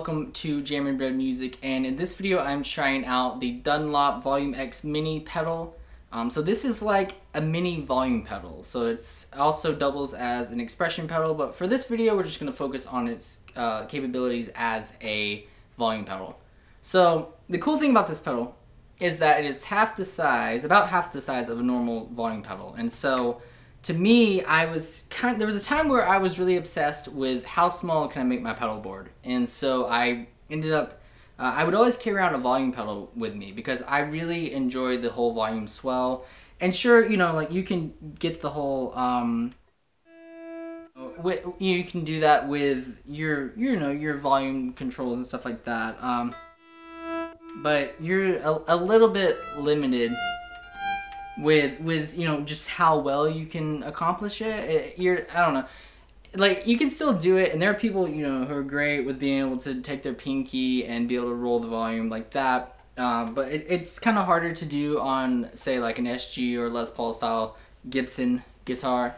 and welcome to JAMnBread Music and in this video I'm trying out the Dunlop Volume X Mini pedal. Um, so this is like a mini volume pedal so it's also doubles as an expression pedal but for this video we're just going to focus on its uh, capabilities as a volume pedal. So the cool thing about this pedal is that it is half the size, about half the size of a normal volume pedal and so to me, I was kind. Of, there was a time where I was really obsessed with how small can I make my pedal board, and so I ended up. Uh, I would always carry around a volume pedal with me because I really enjoy the whole volume swell. And sure, you know, like you can get the whole. Um, you can do that with your, you know, your volume controls and stuff like that. Um, but you're a, a little bit limited with with you know just how well you can accomplish it. it. You're I don't know, like you can still do it, and there are people you know who are great with being able to take their pinky and be able to roll the volume like that. Uh, but it, it's kind of harder to do on say like an SG or Les Paul style Gibson guitar.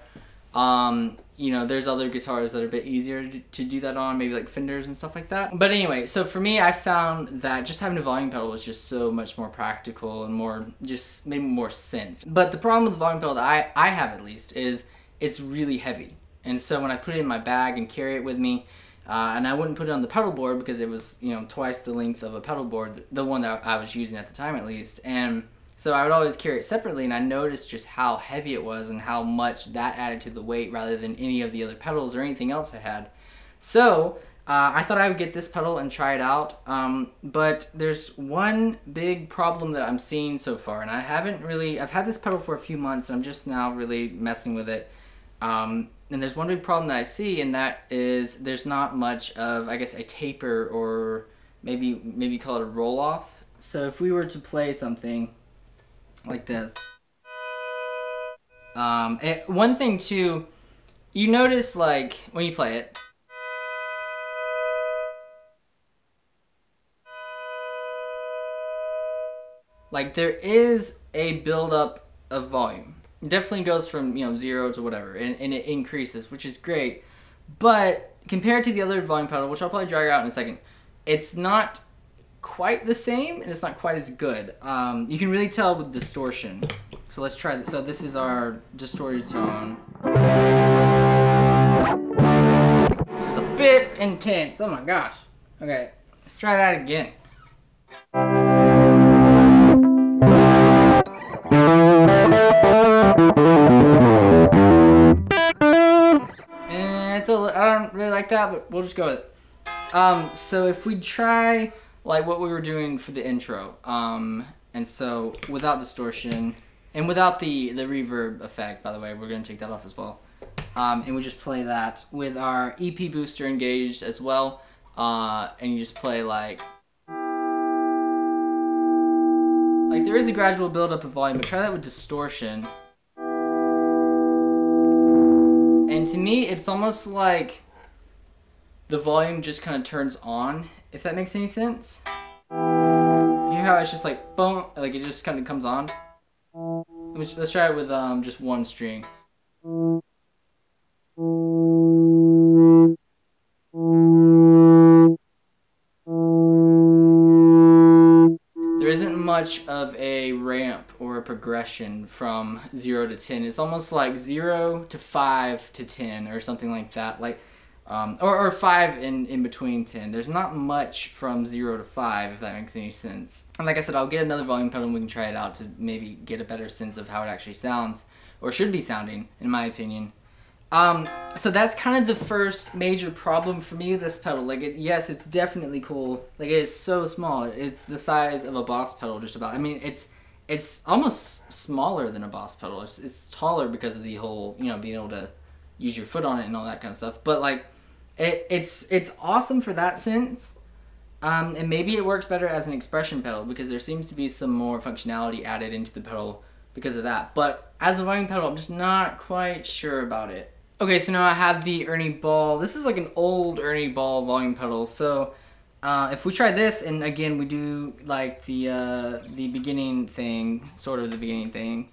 Um, you know, there's other guitars that are a bit easier to, do that on, maybe like Fenders and stuff like that. But anyway, so for me, I found that just having a volume pedal was just so much more practical and more, just made more sense. But the problem with the volume pedal that I, I have at least is it's really heavy. And so when I put it in my bag and carry it with me, uh, and I wouldn't put it on the pedal board because it was, you know, twice the length of a pedal board, the one that I was using at the time at least. And so I would always carry it separately and I noticed just how heavy it was and how much that added to the weight rather than any of the other pedals or anything else I had. So uh, I thought I would get this pedal and try it out, um, but there's one big problem that I'm seeing so far, and I haven't really, I've had this pedal for a few months and I'm just now really messing with it. Um, and there's one big problem that I see, and that is there's not much of, I guess, a taper or maybe maybe call it a roll off. So if we were to play something, like this. Um, it, one thing too, you notice like when you play it, like there is a buildup of volume. It definitely goes from you know zero to whatever, and, and it increases, which is great. But compared to the other volume pedal, which I'll probably drag out in a second, it's not quite the same and it's not quite as good. Um, you can really tell with distortion. So let's try this. So this is our distorted tone. This is a bit intense. Oh my gosh. Okay, let's try that again. And it's a, I don't really like that, but we'll just go with it. Um, so if we try like what we were doing for the intro. Um, and so without distortion and without the, the reverb effect, by the way, we're going to take that off as well. Um, and we just play that with our EP booster engaged as well. Uh, and you just play like, like there is a gradual buildup of volume, but try that with distortion. And to me, it's almost like the volume just kind of turns on if that makes any sense. You hear how it's just like boom, like it just kind of comes on. Let's, let's try it with um just one string. There isn't much of a ramp or a progression from 0 to 10. It's almost like 0 to 5 to 10 or something like that. Like um, or, or 5 in, in between 10. There's not much from 0 to 5, if that makes any sense. And like I said, I'll get another volume pedal and we can try it out to maybe get a better sense of how it actually sounds, or should be sounding, in my opinion. Um, so that's kind of the first major problem for me with this pedal. Like, it, yes, it's definitely cool. Like, it is so small. It's the size of a Boss pedal, just about. I mean, it's it's almost smaller than a Boss pedal. It's, it's taller because of the whole, you know, being able to use your foot on it and all that kind of stuff. But like, it, it's it's awesome for that sense. Um, and maybe it works better as an expression pedal because there seems to be some more functionality added into the pedal because of that. But as a volume pedal, I'm just not quite sure about it. Okay, so now I have the Ernie Ball. This is like an old Ernie Ball volume pedal. So uh, if we try this, and again we do like the uh, the beginning thing, sort of the beginning thing.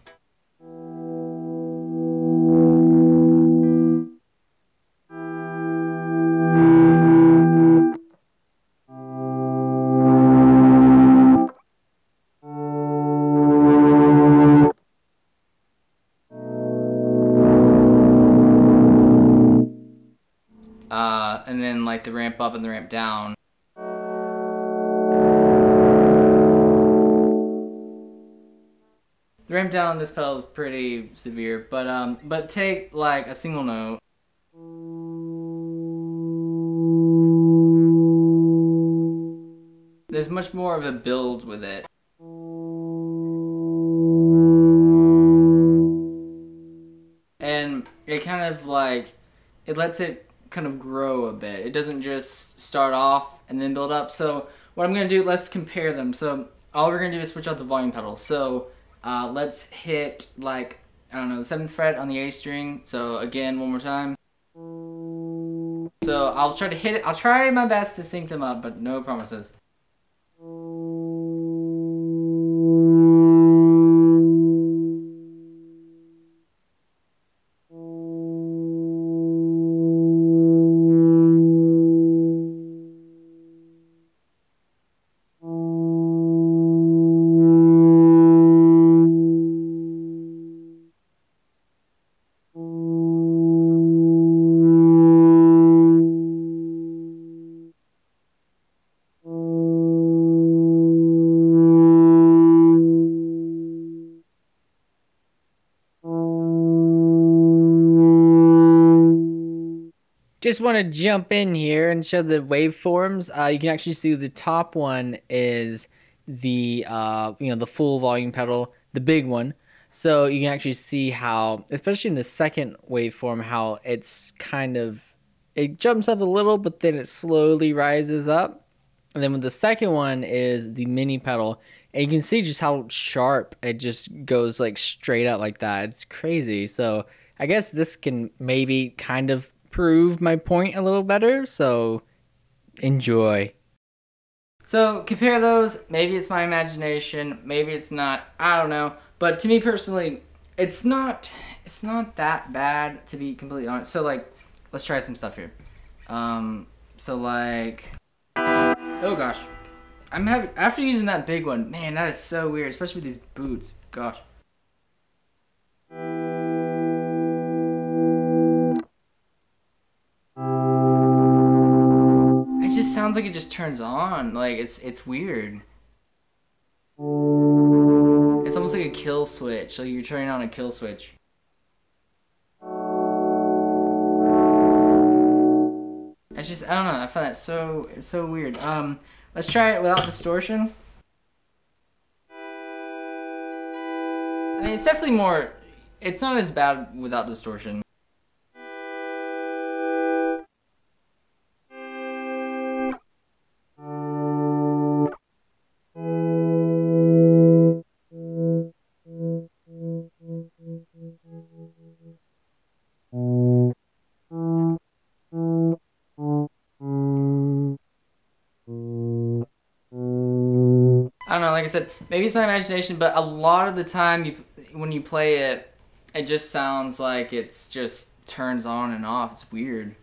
Down. The ramp down on this pedal is pretty severe, but um, but take like a single note. There's much more of a build with it. And it kind of like, it lets it kind of grow a bit. It doesn't just start off and then build up. So what I'm gonna do, let's compare them. So all we're gonna do is switch out the volume pedal. So uh, let's hit like, I don't know, the seventh fret on the A string. So again, one more time. So I'll try to hit it. I'll try my best to sync them up, but no promises. Just want to jump in here and show the waveforms. Uh, you can actually see the top one is the uh, you know the full volume pedal, the big one. So you can actually see how, especially in the second waveform, how it's kind of it jumps up a little, but then it slowly rises up. And then with the second one is the mini pedal, and you can see just how sharp it just goes like straight up like that. It's crazy. So I guess this can maybe kind of prove my point a little better. So enjoy. So compare those. Maybe it's my imagination. Maybe it's not. I don't know. But to me personally, it's not. It's not that bad to be completely honest. So like, let's try some stuff here. Um. So like. Oh gosh. I'm having after using that big one. Man, that is so weird, especially with these boots. Gosh. Like it just turns on. Like it's it's weird. It's almost like a kill switch. Like you're turning on a kill switch. It's just I don't know. I find that so so weird. Um, let's try it without distortion. I mean, it's definitely more. It's not as bad without distortion. I don't know, like I said, maybe it's my imagination, but a lot of the time you when you play it, it just sounds like it's just turns on and off. It's weird.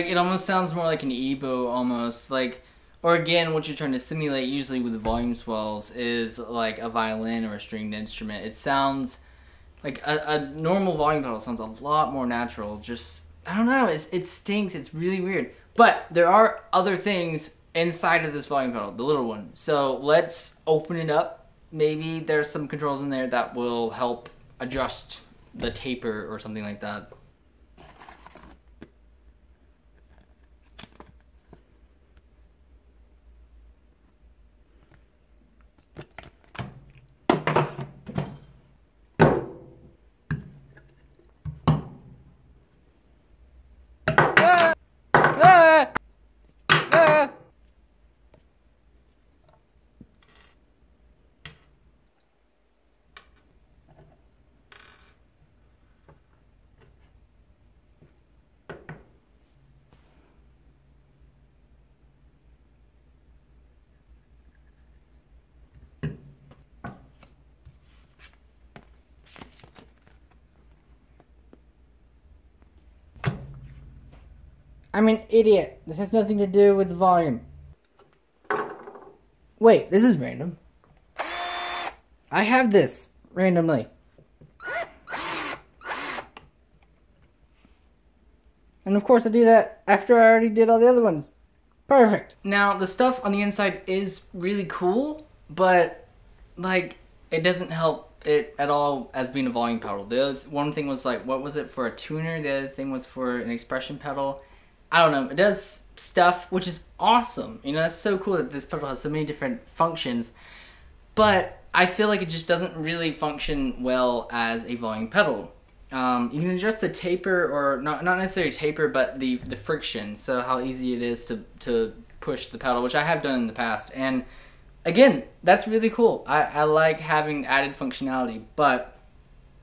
Like it almost sounds more like an ebow almost like or again what you're trying to simulate usually with volume swells is like a violin or a stringed instrument. It sounds like a, a normal volume pedal sounds a lot more natural just i don't know it's, it stinks it's really weird. But there are other things inside of this volume pedal the little one. So let's open it up. Maybe there's some controls in there that will help adjust the taper or something like that I'm an idiot. This has nothing to do with the volume. Wait, this is random. I have this randomly. And of course I do that after I already did all the other ones. Perfect. Now, the stuff on the inside is really cool, but like it doesn't help it at all as being a volume pedal. The other, one thing was like, what was it for a tuner? The other thing was for an expression pedal. I don't know. It does stuff which is awesome. You know, that's so cool that this pedal has so many different functions. But I feel like it just doesn't really function well as a volume pedal. Um, you can adjust the taper, or not not necessarily taper, but the the friction. So how easy it is to to push the pedal, which I have done in the past. And again, that's really cool. I, I like having added functionality, but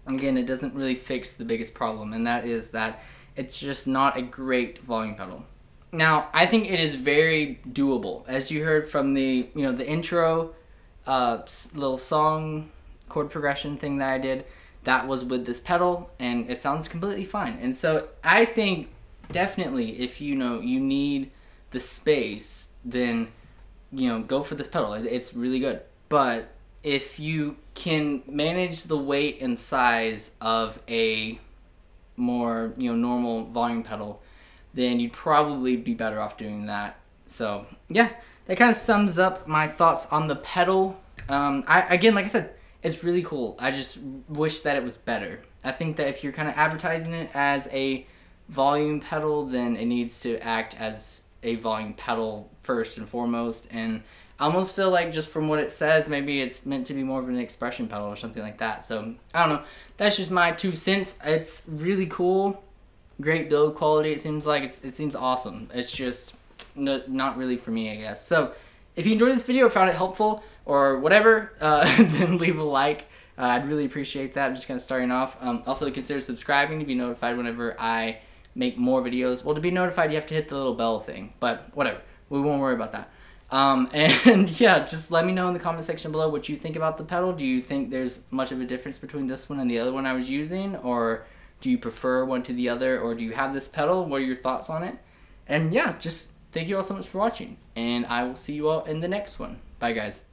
again, it doesn't really fix the biggest problem, and that is that it's just not a great volume pedal. Now, I think it is very doable. As you heard from the, you know, the intro uh, little song chord progression thing that I did, that was with this pedal and it sounds completely fine. And so I think definitely if you know you need the space, then you know, go for this pedal. It's really good. But if you can manage the weight and size of a more you know normal volume pedal, then you'd probably be better off doing that. So yeah, that kind of sums up my thoughts on the pedal. Um, I again, like I said, it's really cool. I just wish that it was better. I think that if you're kind of advertising it as a volume pedal, then it needs to act as a volume pedal first and foremost. And I almost feel like just from what it says, maybe it's meant to be more of an expression pedal or something like that. So I don't know that's just my two cents. It's really cool. Great build quality, it seems like. It's, it seems awesome. It's just not really for me, I guess. So, if you enjoyed this video, or found it helpful, or whatever, uh, then leave a like. Uh, I'd really appreciate that. I'm just kind of starting off. Um, also, consider subscribing to be notified whenever I make more videos. Well, to be notified, you have to hit the little bell thing, but whatever. We won't worry about that. Um, and yeah, just let me know in the comment section below what you think about the pedal. Do you think there's much of a difference between this one and the other one I was using? Or do you prefer one to the other? Or do you have this pedal? What are your thoughts on it? And yeah, just thank you all so much for watching. And I will see you all in the next one. Bye, guys.